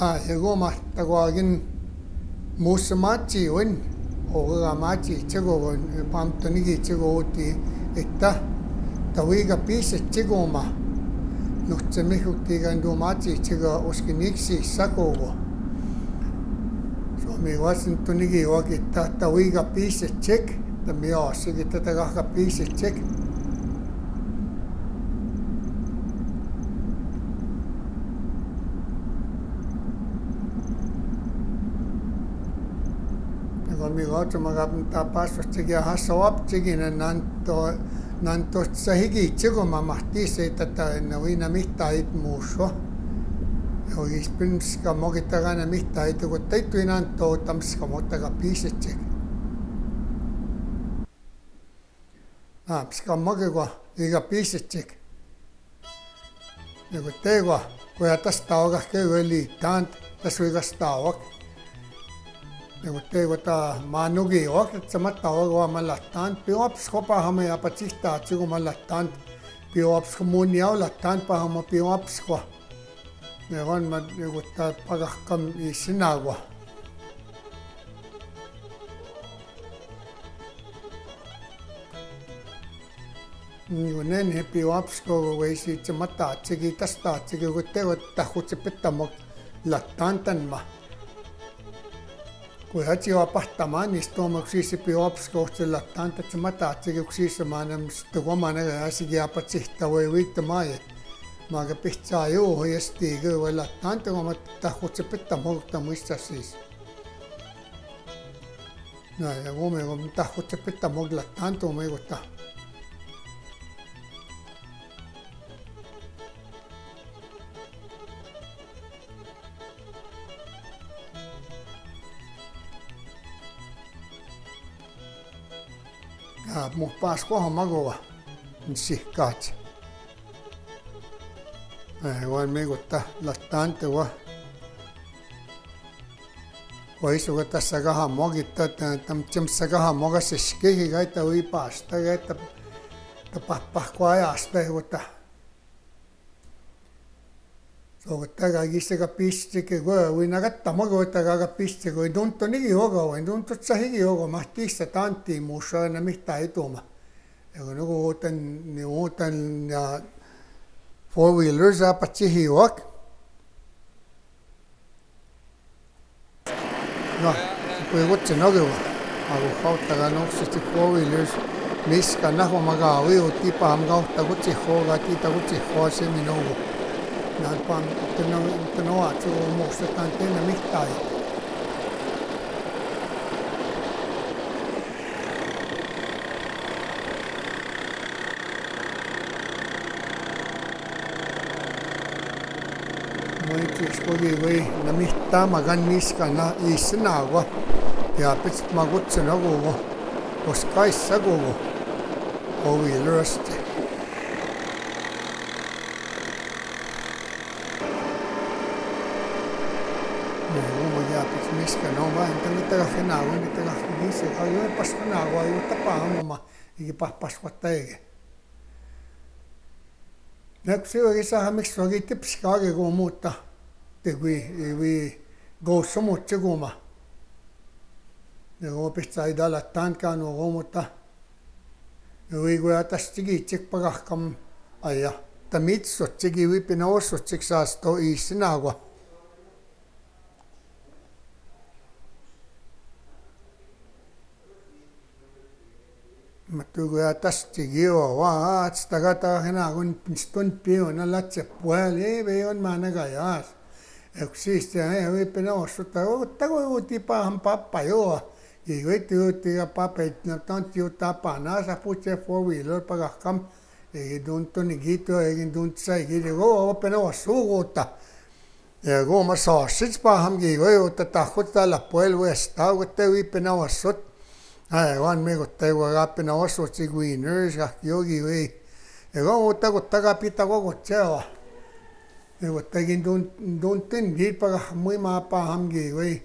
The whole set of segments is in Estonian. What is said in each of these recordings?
a yagoma takwagin musamachi wen oga machi chego wen pam tonigi chego ti itta tawiga pise chego ma nuhtsemihu tiga ndu machi chego oskiniksi sakogo so mi wasin tonigi wagi ta tawiga pise chek ta mi osigi ta taga pise chek conmigo tumaga tapas chigi hasawap chigi na nanto nanto sahigi chigo mamahti se tata nawina mihtait muso o ispins ka mogitaga na mihtait ko taitu nanto tams ka motaga pise chig ah pska moge ko iga pise chig Nego tego, ko ya tas taoga ke weli tant tas wiga stawak Nagu tego ta manugi ok sama tawa wa malatan piops ko pa hame apachista chigo malatan piops ko muniaw latan pa hama piops ko Negon ma nagu ta pagakam isinagwa Ngunen he piops ko weisi chamata chigi tasta chigi ko tego ta hutsipittamok latan tan ma kui hatsi apahtamaan istumak siis piops kohtilla tanta mata tsigi siis manam stugomane asigi apatsihta või viitamaai maaga pihtsa juu hästi kõvela tanta oma tahutse pitta muuta mõista siis. No ja kui me tahutse pitta muuta tanta me kohta ja mu paas koha magua sihkaat. Wan migutta lattante wa wa isuga tässä kaha mogitta tam tsimsa kaha mogasis kehi gaita ui paasta gaita ta pahpah ko ajasta ga pistike või tuntu nigi hoga või tuntu sa higi hoga mahtista tanti musa na mihta eduma. Ja kun nagu ootan, niin ootan ja four wheelers apa tsihi wak. No, kui kutsin ogiva, aga kautaga noksesti four wheelers miska nahu maga uju tipaham kautta kutsi hooga tiita kutsi hoo se minugu. Nad tõnovad su muustat teine mittai. mõtles kuigi või no mihta ma kan niskan na isnago ja pits ma kutsun nagu kus kaissa kuhu ovi lõõsti Pits miska no vain tanga taga fina wa ni taga gise ayo pas fina wa ayo tapa mama iki pas pas wa tege Näkö se oli saa miksi oli tips kage ko muuta te kui kui go somut se kuma Ne go pista idala tanka no go muuta Ja või kui atas tigi tsik pagahkam aja ta mitsut matugu ja tasti gio wa sta gata hena kun stun pio na latse puel e ve on mana ga ya existe e we pena sota o ta go ti pa ham papa yo y we ti ti ga papa na tan ti ta pa na sa puche four wheeler pa ga kam e don to ni gito e don sai gi go o pena o su go ta e go ma sa sit pa ham gi go ta ta khota la puel we sta go te we pena o me ko te wa gape na oso chi winners ga yogi we e go ta ko ta ga pita go go chao e go ta gin don don tin gi pa muy ma pa ham gi we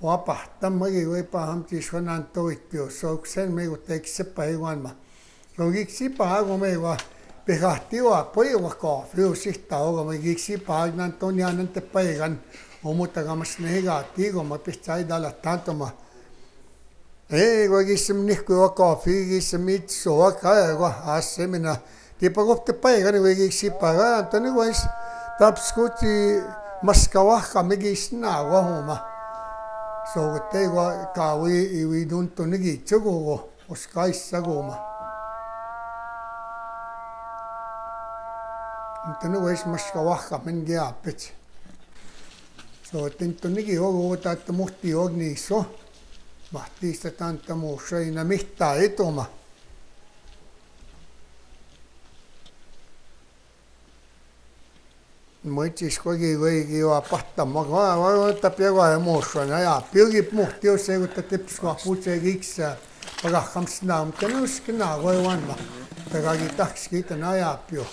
wa pa ta ma gi we pa ham chi shonan to it pio so sen me go te se pa e wan ma. Lo gi si pa go me wa pe ga ti wa po e wa ko frio si ta go me gi si pa nan to nya nan te pa gan omutagamas negatiigo ma pistsa idala tanto ma ei ko gisem nihku wa kaafi gisem itso wa ka ko asse mina tipa kohta paiga ni või sipa ka ta ni vois tapskuti maskawahka migis na wa homa so te ko ka wi i wi tuntu ni gi tsugo ko oskaissa ko ma Tani vois maskawahka men gi apet so tintu ni gi ogo ta muhti ogni so mahtiista tanta muussaina mittaa ituma. Muitis kogi võigi jo pahtama, võtab jaga ja muussana ja pilgib muhti jos ei võta tipsua putse kiksa. Aga hamsna, mutta nuskina voi vanna. Tagagi tahks kiita najab ju.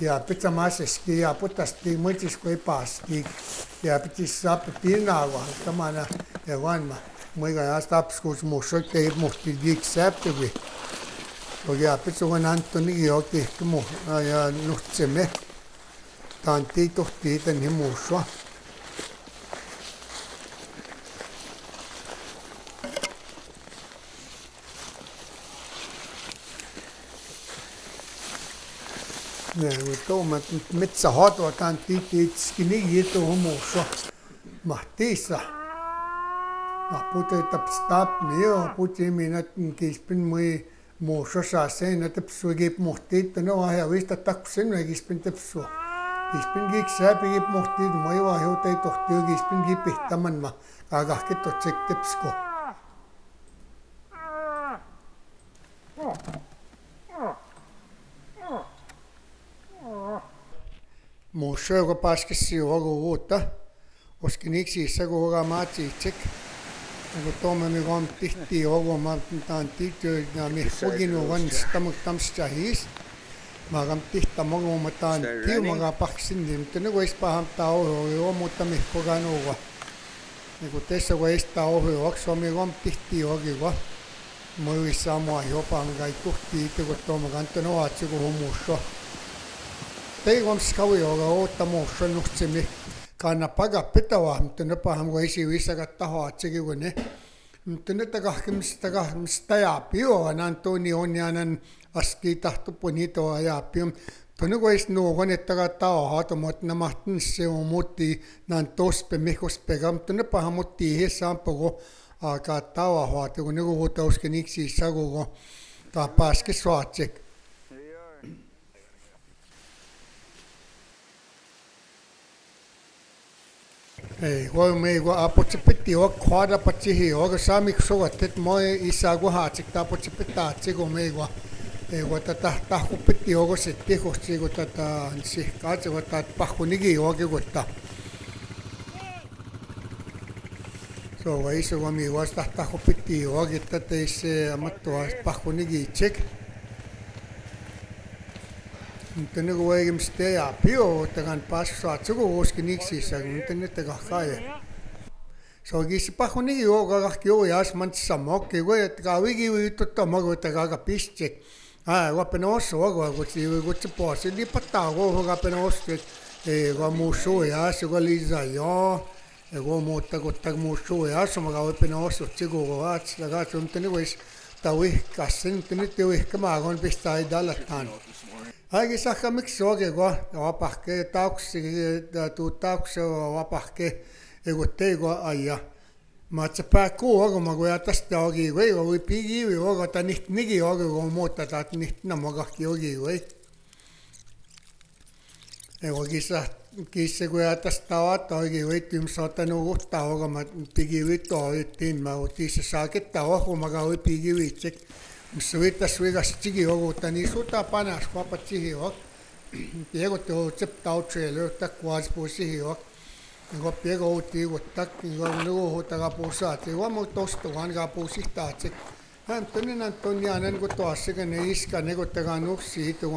Ja pitää maaseskin ja putasti muitis kui paaski. Ja pitis saada pinnaa, kamana ja vanna. Măiga asta apscus mușo te muhti ya pitso gan Antoni te mu ya nuhtseme. Tanti tohti ten hi mușo. Ne, to ma metsa hadva tanti titskini yeto mușo. Mahtisa. noh, puudutab tapmio, putimina kiispin mui muusso saaseen, että psu kiip muhtiit, no ahja vista taksen ja kiispin tepsu. Kiispin kiik sääpi kiip muhtiit, moi vahjut ei tohti jo kiispin kiip pihtaman ma, kaagahki totsek tepsko. Muusso, joka paskisi juogu uutta, oskin iksissä, kun maatsi nagu toome mi kom tihti ogo ma tahan tihti na mi hoginu van stamuk tamstahis ma kam tihta magu ma tahan tiu ma ka paksin dim tu nagu is paham ta oho yo mutta mi koganu wa nagu tessa ko is ta oho aks mi kom tihti ogi wa ma ju sama jopa mi kai tuhti tu ko tooma kanto no atsi ko humusso tei kom skawi oga oota muusso nuhtsimi kana paga pitawa mtene paham ko isi wisa ka taho atsigi ko ne mtene ta kahkim sta kahkim sta ya pio nan toni on ya nan aski tahtu ponito ya pio. Tone ko is no kon et taga tao ha to mot na mahtin se o moti nan tospe mehos pegam tone paha moti he sampo ko. Aga tao ha to ko ne ko ta uske niksi sago ko. Ta paske swatsek ei ko me ko apotse pitti o kwada patsi hi o ga sami so ga tet mo isa go ha chik ta potse pitta chi go me ko e ko ta ta ta ko pitti o go se te ko chi go ta ta si ka chi go ta pa ko ni gi o ge go ta so wa iso go mi was ta ta ko pitti o ge ta te se amatto pa ko ni gi chik Tene ko wai kim ste ya pio tegan pas so atsu ko os kinik si sa tene te ka kai. So gi si pa khuni yo ga ga kyo ya as man sa mo ke go et ka wi gi wi to to mo go te ga ga pis che. Ah wa pe no so go go ti go ti po si di pa ta go ga pe no ste e go mo so ya se go li za yo. E go mo ta go ta mo so ya so ma ga pe no so ti go go at la ga tum tene go is ta wi ka sin tene te wi ka ma gon pista i dalatan. Aigi saka miksi soge go vapahke tauksi tu tauksi vapahke ego tego aia. Ma tse pää kuu ogo ma kui tästä ogi või või pigi või ogo ta niht nigi ogo go muuta ta niht na ma kahki ogi või. Ego kisa kisse kui tästä vaata ogi või tüm saata no uhta ogo ma pigi või to üttiin ma kisse saaketta ogo ma ka või pigi või tsek. Mswita swiga stigi ogu tani suta panas kwa patihi ok. Piego te o tsep tau trailer tak kwaz po sihi ok. Ngo piego o ti o tak ngo ngo ho ta ga po sa te wa mo tos to wan ga po si ta tsek. Han tani nan ton ya nan go to ase ga ne iska ne go ta ga no si to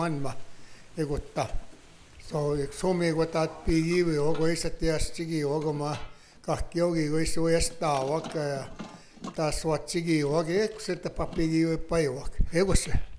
So so me go ta pigi we o go isa te astigi o go ma. Kahki ogi go iso esta waka ya. taas suot sigi wage, kun se tapa pigi pai wak. Eikö se?